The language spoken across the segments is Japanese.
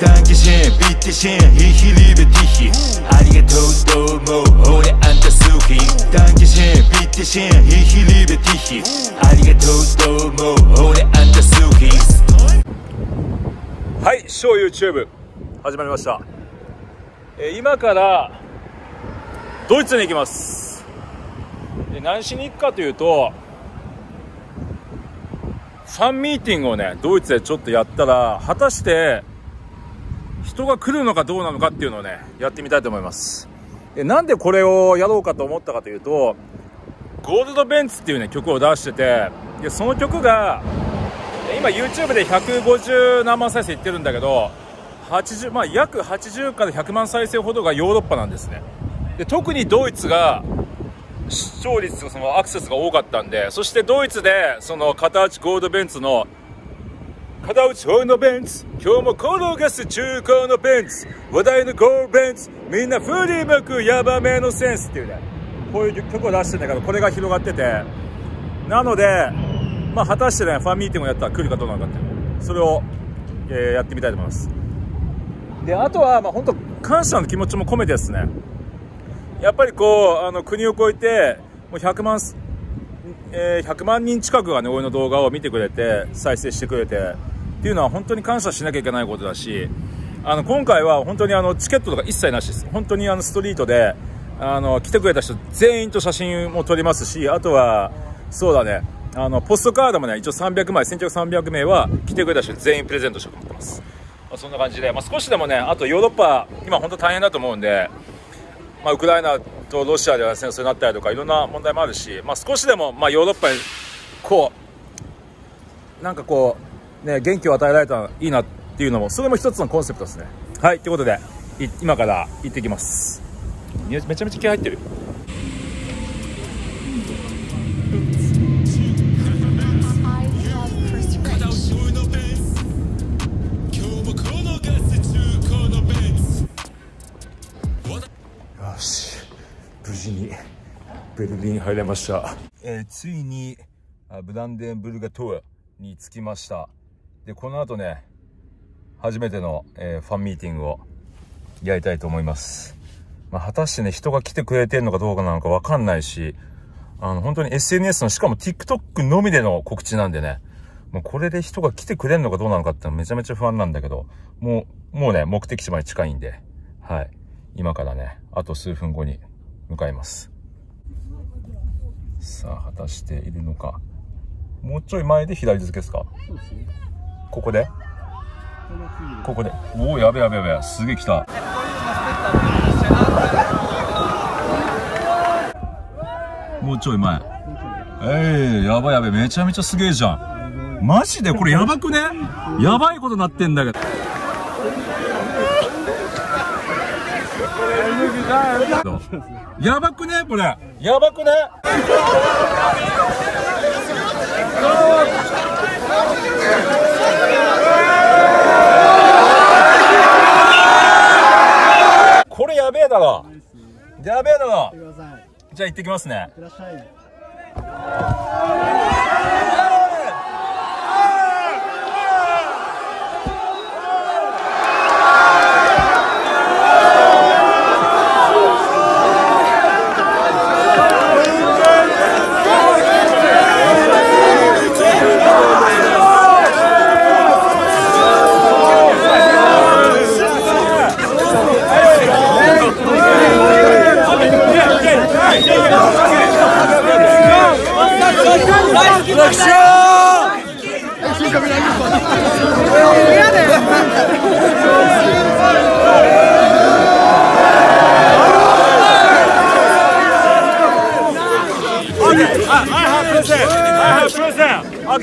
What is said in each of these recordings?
Dankeschön, bitteschön, ich liebe dich. Arigato, domo, 俺あんた好き。Dankeschön, bitteschön, ich liebe dich. Arigato, domo, 俺あんた好き。はい、ショー YouTube 始まりました。えー今からドイツに行きます。で何しに行くかというと、ファンミーティングをね、ドイツでちょっとやったら、果たして人が来るのかどうなのかっていうのをね、やってみたいと思います。でなんでこれをやろうかと思ったかというと、ゴールドベンツっていうね、曲を出してて、でその曲が、今 YouTube で150何万再生いってるんだけど80、まあ、約80から100万再生ほどがヨーロッパなんですねで特にドイツが視聴率そのアクセスが多かったんでそしてドイツでその片内ゴールドベンツの片内ゴールドベンツ今日も転がす中古のベンツ話題のゴールベンツみんな振り向くヤバめのセンスっていうねこういう曲を出してんだけどこれが広がっててなのでまあ、果たしてね、ファンミーティングをやったら来るかどうなのかって、それを、えーやってみたいと思います。で、あとは、まあ、本当感謝の気持ちも込めてですね、やっぱりこう、あの、国を越えて、もう100万、えー100万人近くがね、俺の動画を見てくれて、再生してくれて、っていうのは本当に感謝しなきゃいけないことだし、あの、今回は本当にあの、チケットとか一切なしです。本当にあの、ストリートで、あの、来てくれた人全員と写真も撮りますし、あとは、そうだね、あの、ポストカードもね、一応300枚、先着300名は来てくれた人全員プレゼントしてもらってます。まあ、そんな感じで、まあ、少しでもね、あとヨーロッパ、今本当大変だと思うんで、まあ、ウクライナとロシアでは戦争になったりとか、いろんな問題もあるし、まあ、少しでも、まあ、ヨーロッパに、こう、なんかこう、ね、元気を与えられたらいいなっていうのも、それも一つのコンセプトですね。はい、ということで、今から行ってきます。めめちゃめちゃ気合入ってるベルリン入れました、えーついにブランデンブルガトゥアに着きました。でこの後ね初めての、えーファンミーティングをやりたいと思います、まあ、果たしてね人が来てくれてるのかどうかなのかわかんないしあの本当に SNS のしかも TikTok のみでの告知なんでねもうこれで人が来てくれるのかどうなのかってめちゃめちゃ不安なんだけどもうもうね目的地まで近いんではい。今からねあと数分後に向かいます。さあ果たしているのか。もうちょい前で左付けですか？ここで？ここで。おおやべやべやべすげえ来た。もうちょい前。えいやばいやべめちゃめちゃすげえじゃん。マジでこれやばくね。やばいことなってんだけどやばくね？これ。やばくね？これやべえだろ。やべえだろ。じゃあ行ってきますね。Show SHO zu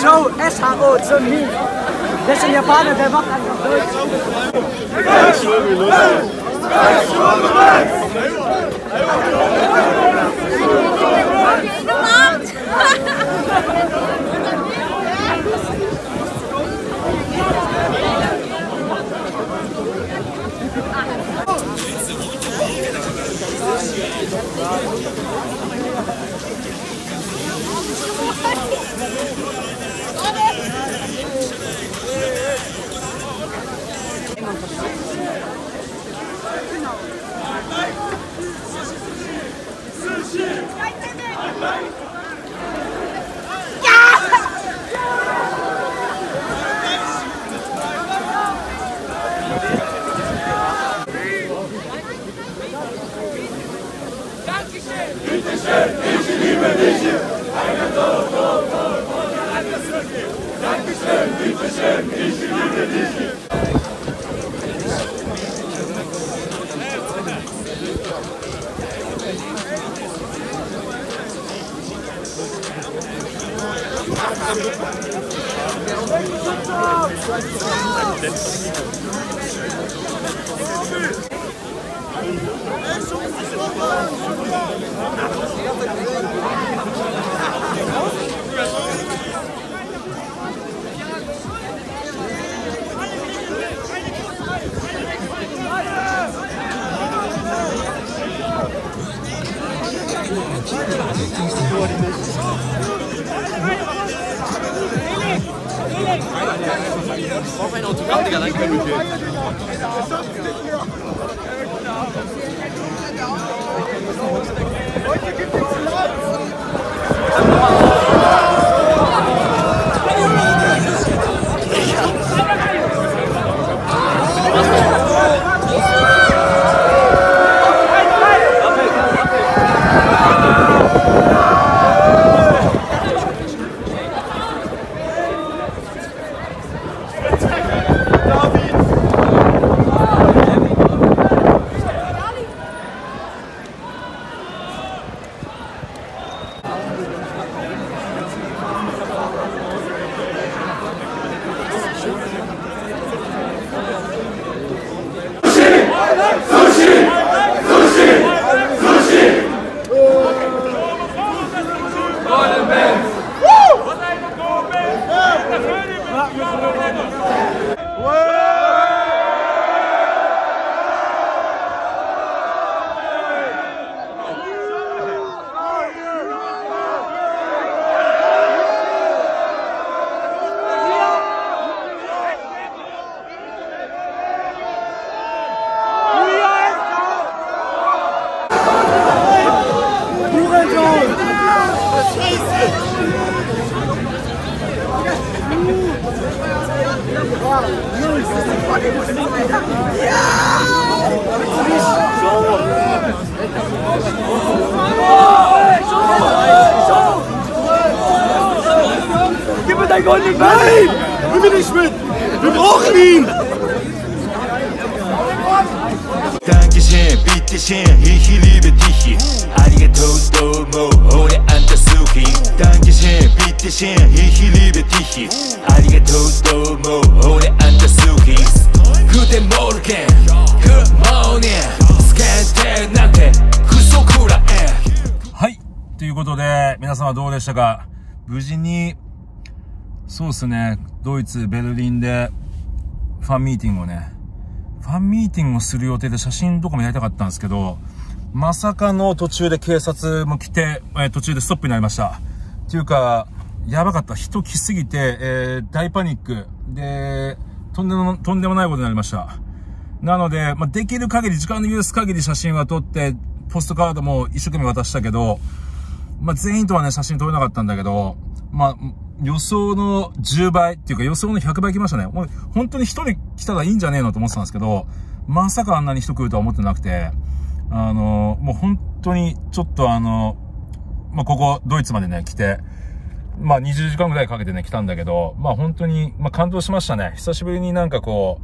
الجو اسحى قوت سنين ليش اليابان ده بقى ايوه ايوه Hey, goldenen Ball! Nein! Nimm ihn nicht mit! Wir brauchen ihn! Dankeschön, bitteschön, ich liebe dich. Arigato, domo, 俺あんた好き。Dankeschön, bitteschön, ich liebe dich. Arigato, domo, 俺あんた好き。Guten Morgen, Good morning, スキャンテなんてクソくらえ。はい。ということで、皆様どうでしたか無事に、そうですね、ドイツ、ベルリンで、ファンミーティングをね、ファンミーティングをする予定で写真とかもやりたかったんですけど、まさかの途中で警察も来て、えー途中でストップになりました。っていうか、やばかった。人来すぎて、えー大パニック。で、とんでも、とんでもないことになりました。なので、まあ、できる限り、時間の許す限り写真は撮って、ポストカードも一生懸命渡したけど、まあ、全員とはね、写真撮れなかったんだけど、まあ、予想の10倍っていうか予想の100倍来ましたね。もう本当に一人来たらいいんじゃねえのと思ってたんですけど、まさかあんなに人来るとは思ってなくて、あの、もう本当にちょっとあの、まあ、ここドイツまでね、来て、まあ、20時間ぐらいかけてね、来たんだけど、まあ、本当に、まあ、感動しましたね。久しぶりになんかこ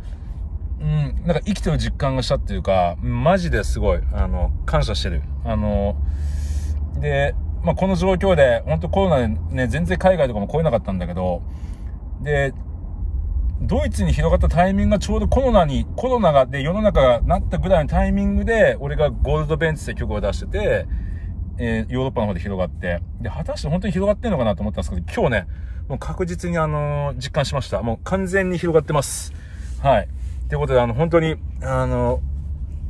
う、うん、なんか生きてる実感がしたっていうか、マジですごい、あの、感謝してる。あの、で、まあ、この状況で、本当コロナでね、全然海外とかも来れなかったんだけど、で、ドイツに広がったタイミングがちょうどコロナに、コロナがで世の中がなったぐらいのタイミングで、俺がゴールドベンツって曲を出してて、えーヨーロッパの方で広がって、で、果たして本当に広がってんのかなと思ったんですけど、今日ね、もう確実にあのー実感しました。もう完全に広がってます。はい。ということで、あの、本当に、あの、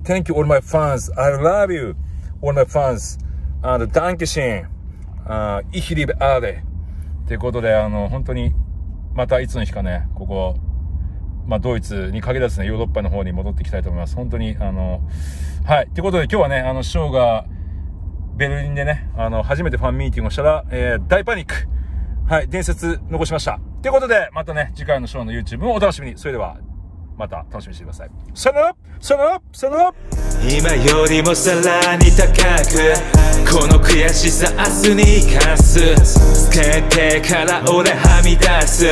Thank you all my fans. I love you, all my fans. And Dankeschön. Uh, ich liebe alle. ということで、あの、本当に、またいつの日かね、ここ、まあ、ドイツに限らずね、ヨーロッパの方に戻っていきたいと思います。本当に、あの、はい。ということで、今日はね、あの、師匠が、ベルリンでね、あの、初めてファンミーティングをしたら、えー、大パニック。はい、伝説残しました。ということで、またね、次回のショーの YouTube もお楽しみに。それでは、また楽しみにしてください。さよならさよならさよなら今よりもさらに高くこの悔しさ明日に生かす。使ってから俺はみ出す。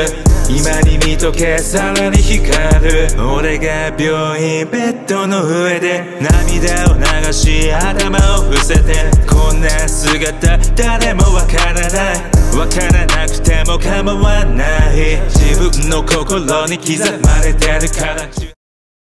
今に見とけさらに光る。俺が病院ベッドの上で涙を流し頭を伏せてこんな姿誰もわからない。わからなくても構わない。自分の心に刻まれてるから。